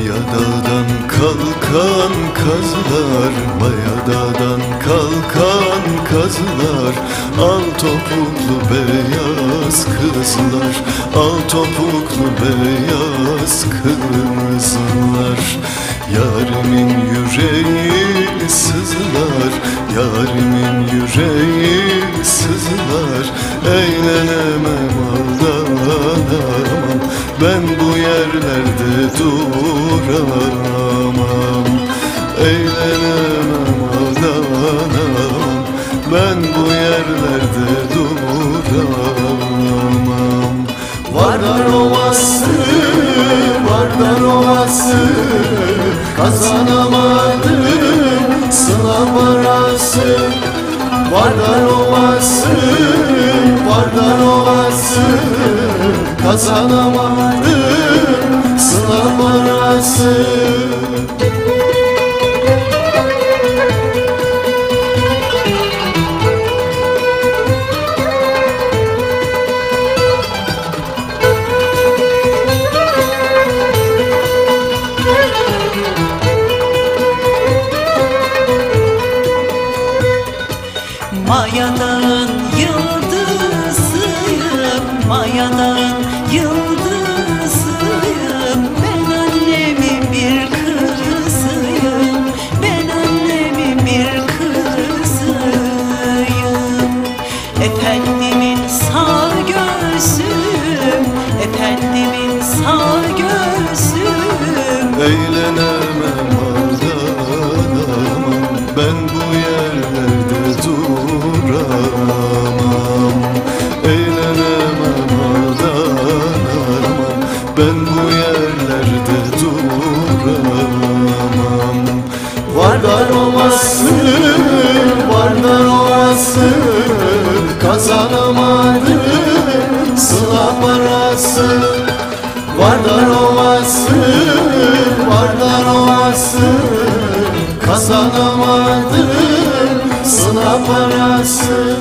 dağdan kalkan kazlar Maya dağdan kalkan kazlar Al topuklu beyaz kızlar Al topuklu beyaz kızlar. Yarimin yüreği sızlar Yarimin yüreği sızlar Eğlenemem aldanamam Ben bu yerlerde duramam. Eğlenemem aldanamam. Ben bu yerlerde duramam. Vardar ovası, Vardar ovası Kazanamadım sınav parası Vardar ovası, Vardar ovası Kazanamadım parası Mayadan yıldızıyım Mayadan yıldızıyım Sağ göğsüm Eğlenemem aldanamam Ben bu yerlerde duramam. Eğlenemem aldanamam Ben bu Vardar ovası, Vardar ovası Kazanamadım sınav parası